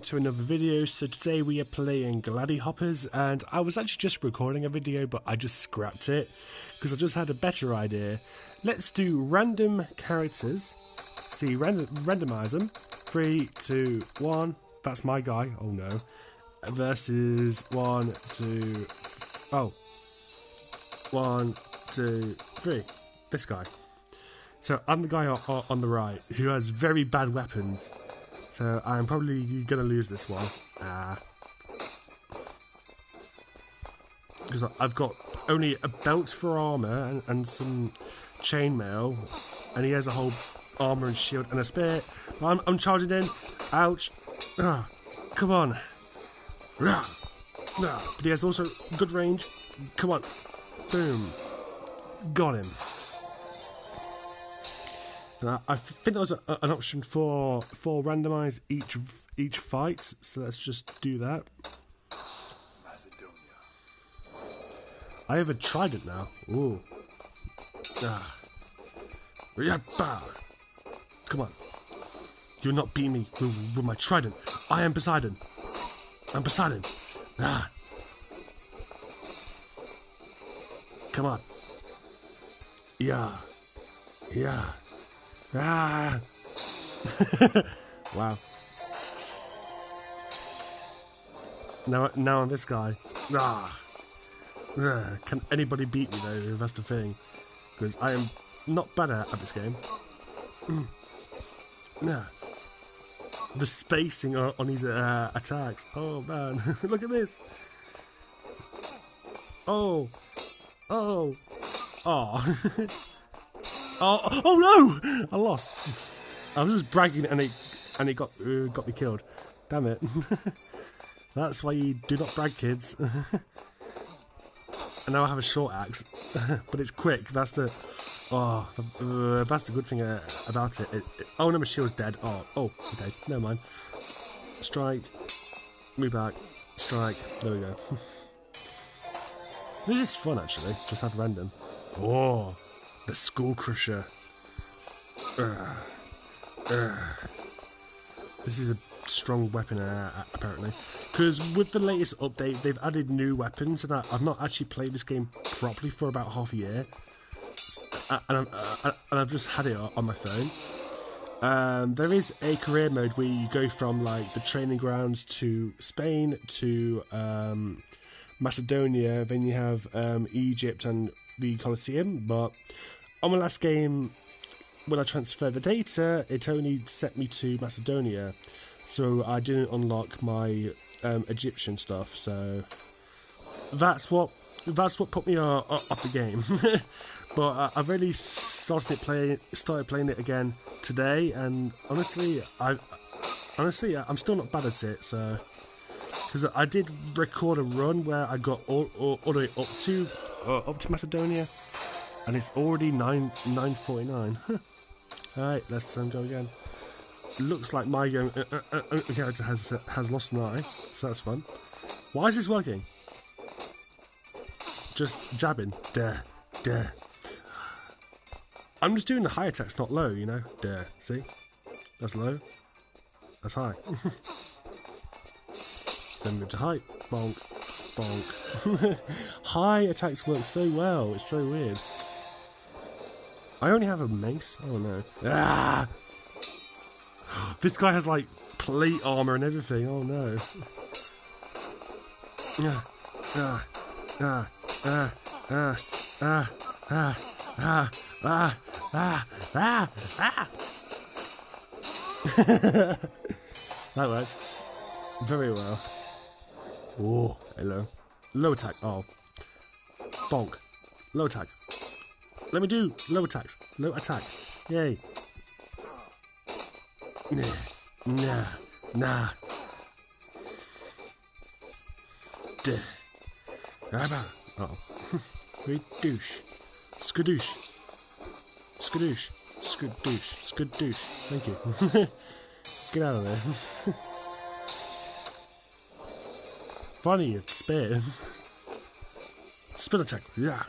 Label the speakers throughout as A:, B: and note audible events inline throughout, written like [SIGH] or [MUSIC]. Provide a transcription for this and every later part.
A: to another video. So today we are playing Hoppers, and I was actually just recording a video but I just scrapped it because I just had a better idea. Let's do random characters. See random randomize them three two one. That's my guy. Oh no. Versus one two oh. One two three. This guy. So I'm the guy on, on the right who has very bad weapons so I'm probably gonna lose this one. Because uh, I've got only a belt for armour and, and some chainmail, and he has a whole armour and shield and a spear. I'm, I'm charging in. Ouch. Ah, come on. Ah, ah. But he has also good range. Come on. Boom. Got him. I, I think there was a, an option for for randomize each each fight. So let's just do that. Macedonia. I haven't tried it now. Ooh. Ah. Come on. You'll not beat me with, with my trident. I am Poseidon. I'm Poseidon. Ah. Come on. Yeah. Yeah. Ah! [LAUGHS] wow. Now, now I'm this guy. Ah! Can anybody beat me though? That's the thing. Because I am not better at this game. [CLEARS THROAT] Yeah. The spacing on, his uh, attacks. Oh man, [LAUGHS] look at this. Oh. Oh. Oh. [LAUGHS] Oh, oh no! I lost. I was just bragging and it and it got uh, got me killed. Damn it. [LAUGHS] That's why you do not brag, kids. [LAUGHS] and now I have a short axe, [LAUGHS] but it's quick. That's the oh, uh, that's the good thing uh, about it. It, it. Oh no, my shield's dead. Oh, oh, okay, never mind. Strike, move back, strike. There we go. this is fun actually. Just have random. Oh. The Skull Crusher. This is a strong weapon, uh, apparently. Because with the latest update, they've added new weapons, and I, have not actually played this game properly for about half a year. Uh, and, uh, and I've just had it on my phone. Um, there is a career mode where you go from like the training grounds to Spain to um, Macedonia, then you have um, Egypt and the Colosseum. But on my last game, when I transferred the data, it only set me to Macedonia, so I didn't unlock my um, Egyptian stuff. So that's what that's what put me off, off the game. [LAUGHS] but uh, I've really started playing started playing it again today, and honestly, I honestly I'm still not bad at it. So because I did record a run where I got all, all, all the way up to uh, up to Macedonia, and it's already nine nine forty nine. [LAUGHS] All right, let's um, go again. Looks like my uh, uh, uh, uh, character has has lost an eye, so that's fun. Why is this working? Just jabbing, duh, duh. I'm just doing the high attacks, not low, you know. Duh. See, that's low. That's high. [LAUGHS] Then move to height. Bonk. Bonk. High attacks work so well. It's so weird. I only have a mace. Oh no. Ah! This guy has like plate armor and everything. Oh no. Ah, ah, ah, ah, ah, ah, ah, ah, ah, ah, ah, ah. that works very well. Oh, hello. Low attack. Oh. Bonk. Low attack. Let me do low attacks. Low attack. Yay. Nah. Nah. Nah. Duh. Oh. Oh. [LAUGHS] douche. Skadoosh. Skadoosh. Skadoosh. Skadoosh. Thank you. [LAUGHS] Get out of there. [LAUGHS] Funny, it's spin. Spin attack, yeah.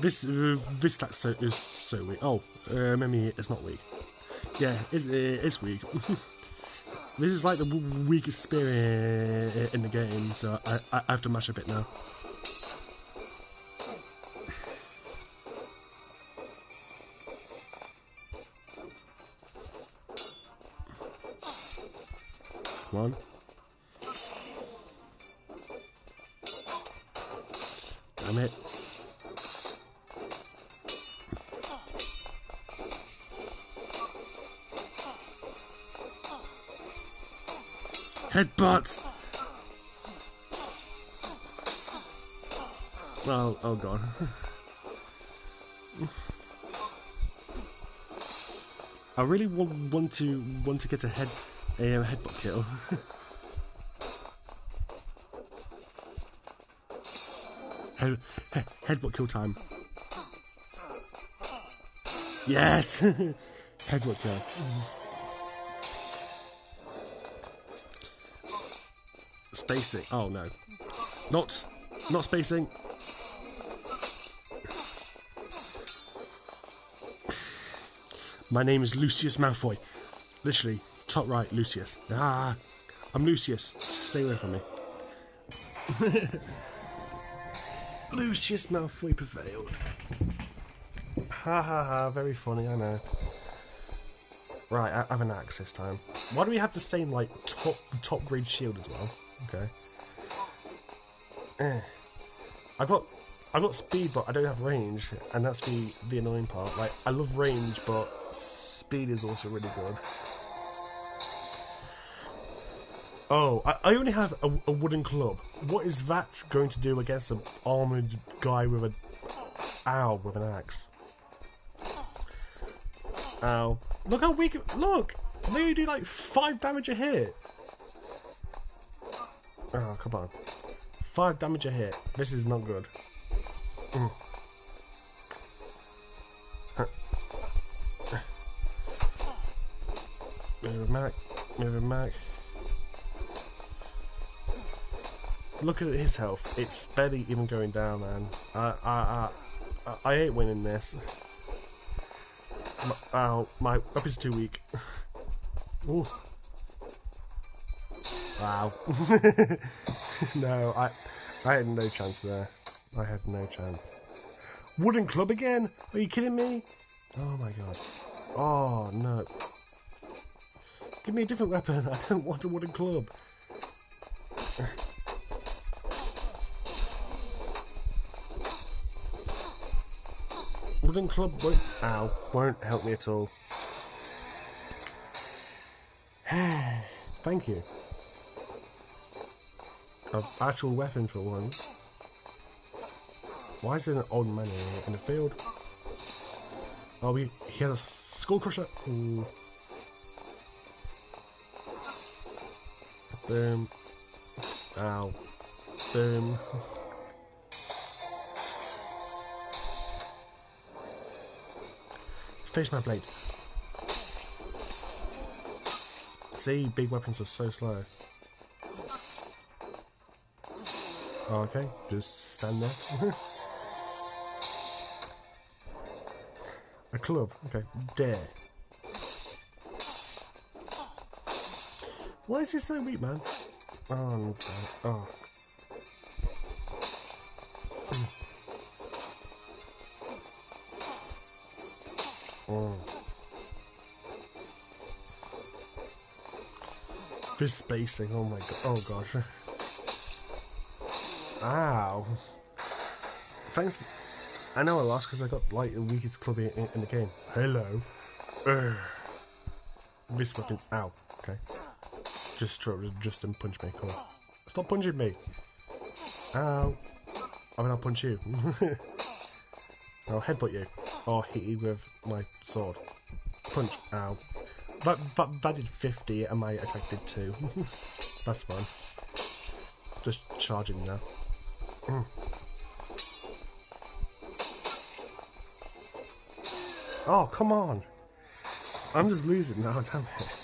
A: This uh, this attack so is so weak. Oh, uh, maybe it's not weak. Yeah, it's, it's weak. [LAUGHS] this is like the weakest spear in the game, so I, I have to mash a bit now. Come on. Damn it. Headbutt! Oh, oh god. [LAUGHS] I really want, want to want to get a head um, headbutt kill. [LAUGHS] head, he, headbutt kill time. Yes! [LAUGHS] headbutt kill. Spacing. Oh no. Not not spacing. My name is Lucius Malfoy. Literally, top right, Lucius. Ah, I'm Lucius. Stay away from me. [LAUGHS] Lucius Malfoy prevailed. Ha ha ha, very funny, I know. Right, I have an axe this time. Why do we have the same, like, top top grade shield as well? Okay. Eh. I've got I've got speed, but I don't have range, and that's the the annoying part. Like I love range, but speed is also really good. Oh, I, I only have a, a, wooden club. What is that going to do against an armored guy with a ow with an axe? Ow! Look how weak! Look, they do like five damage a hit. Oh, come on. Five damage a hit. This is not good. Mm. Move back. Move back. Look at his health. It's barely even going down, man. I I I I ain't winning this. My, ow, my weapon's too weak. [LAUGHS] Ooh. Wow. [LAUGHS] no, I I had no chance there. I had no chance. Wooden club again? Are you kidding me? Oh my god. Oh no. Give me a different weapon. [LAUGHS] I don't want a wooden club. Club won't, ow, won't help me at all. [SIGHS] Thank you an actual weapon for once. Why is there an old man in the field? Oh, he, he has a skull crusher. Ooh. Boom. Ow. Boom. [LAUGHS] Finish my blade. See, big weapons are so slow. Oh, okay, just stand there. [LAUGHS] A club, okay, dare. Why is this so weak, man? Oh, oh. This spacing, oh my god, oh gosh. Ow. Thanks. I know I lost because I got like the weakest club in, in, the game. Hello. Urgh. This fucking, Ow. Okay. Just throw just and punch me. Come on. Stop punching me. Ow. I mean, I'll punch you. [LAUGHS] I'll headbutt you. Or hit you with my sword. Punch. Ow. That, that, that did 50 and my attack did 2. [LAUGHS] That's fun. Just charging now. Oh, come on. I'm just losing now, [LAUGHS] damn it.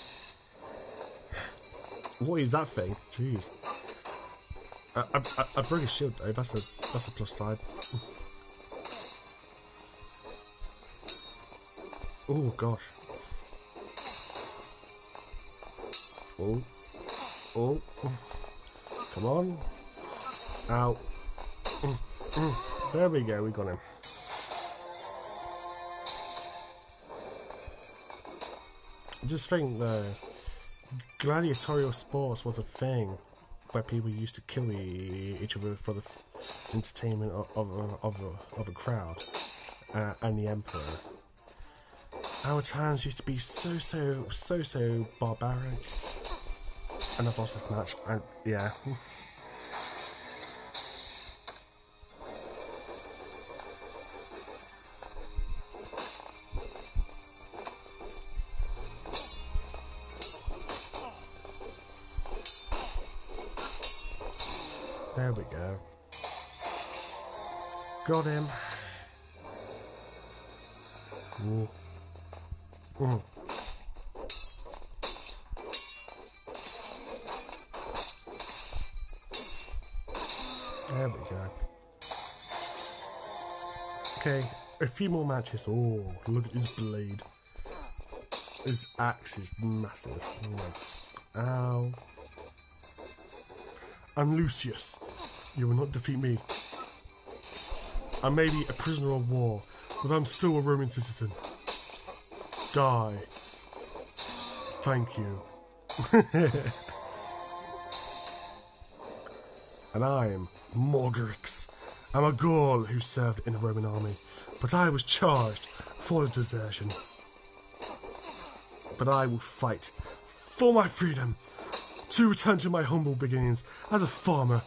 A: What is that thing? Jeez. I, I, broke his shield though, that's a, that's a plus side. Oh gosh. Oh. Oh. Come on. Out. There we go, we got him. I just think the gladiatorial sports was a thing where people used to kill each other for the entertainment of, of, of, a, of a crowd uh, and the emperor. Our times used to be so, so, so, so barbaric. And I've lost this match. And yeah. There we go. Got him. Ooh. There we go. Okay, a few more matches. Oh, look at his blade. His axe is massive. Oh Ow. I'm Lucius. You will not defeat me. I may be a prisoner of war, but I'm still a Roman citizen. Die. Thank you. [LAUGHS] and I am Morgarix. I'm a Gaul who served in the Roman army, but I was charged for desertion. But I will fight for my freedom to return to my humble beginnings as a farmer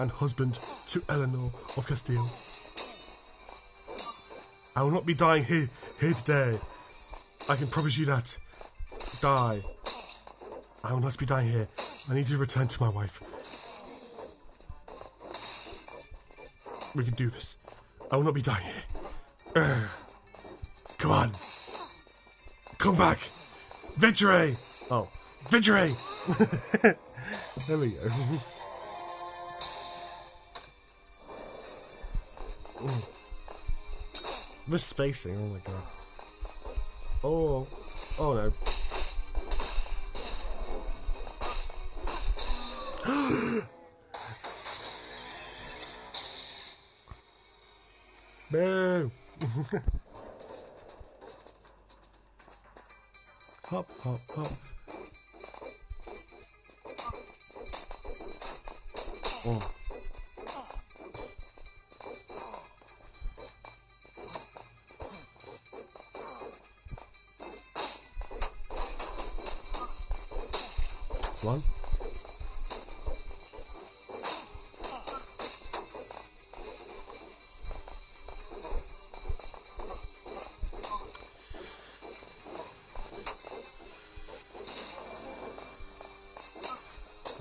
A: and husband to Eleanor of Castile. I will not be dying here, here today. I can promise you that. Die. I will not be dying here. I need to return to my wife. We can do this. I will not be dying here. Urgh. Come on. Come back. Victory! Oh, victory! [LAUGHS] there we go. [LAUGHS] The spacing, oh my god. Oh, oh no. [GASPS] Boo! [LAUGHS] hop, hop, hop. Oh.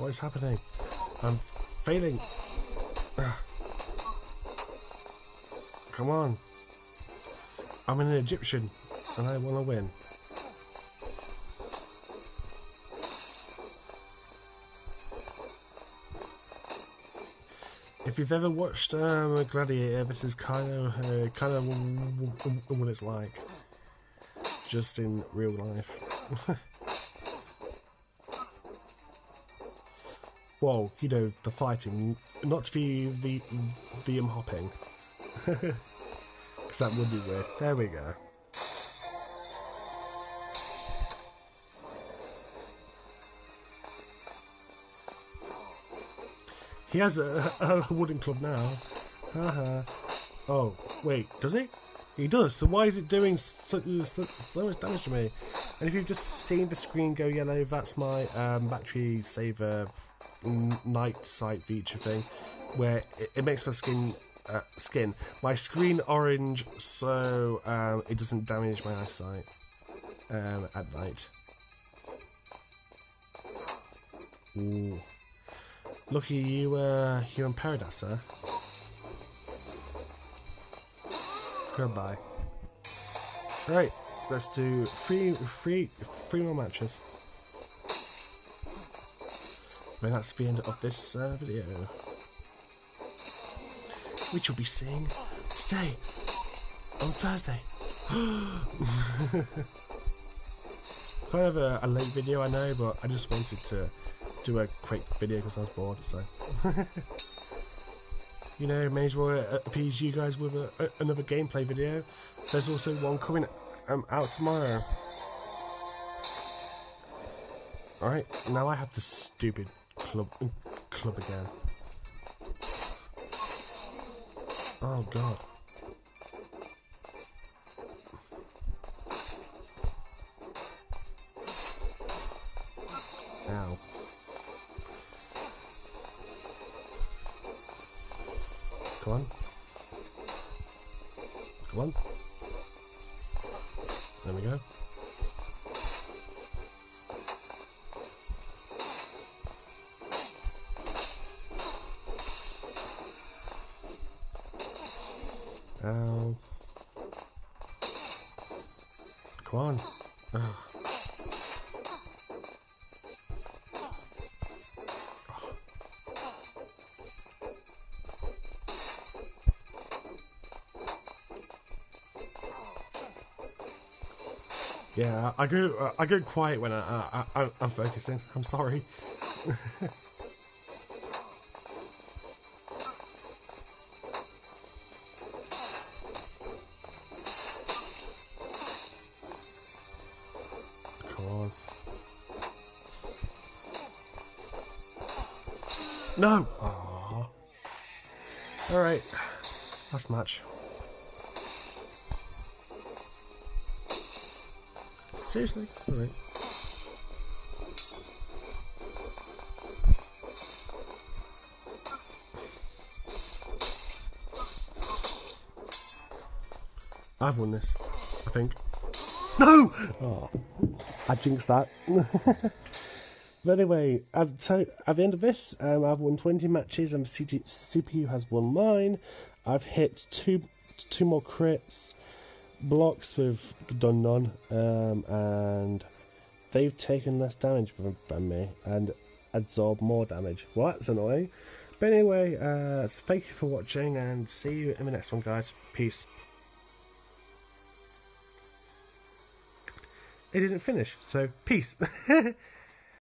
A: What is happening? I'm failing. Ah. Come on. I'm an Egyptian and I want to win. If you've ever watched um, Gladiator, this is kind of uh, kind of what it's like, just in real life. Well, you know, the fighting, not the the the um, hopping, because [LAUGHS] that would be weird. There we go. He has a, [LAUGHS] a wooden club now. Haha. oh, wait, does he? He does, so why is it doing so, so, so, much damage to me? And if you've just seen the screen go yellow, that's my um, battery saver night sight feature thing, where it, it makes my skin uh, skin my screen orange so um, it doesn't damage my eyesight um, at night. Ooh. Lucky you, uh, you're in paradise, sir. Goodbye. Right, let's do three, three, three more matches. And that's the end of this uh, video. Which you'll be seeing today, on Thursday. [GASPS] kind of a, a late video, I know, but I just wanted to do a quick video because I was bored, so. [LAUGHS] you know, may as well uh, appease you guys with a, a, another gameplay video. There's also one coming um, out tomorrow. Alright, now I have the stupid club club again. Oh god. Ow. Ow. Come on. Yeah, I go uh, I go quiet when I, I, I I'm focusing. I'm sorry. [LAUGHS] No. Aww. All right. Last match. Seriously? Alright. I've won this, I think. No! Oh, I jinxed that. [LAUGHS] but anyway, at, at the end of this, um, I've won 20 matches and the CPU has won mine. I've hit two, two more crits blocks we've done none, um, and they've taken less damage from me and absorbed more damage. Well, that's annoying. But anyway, uh, thank you for watching and see you in the next one, guys. Peace. It didn't finish, so peace. [LAUGHS]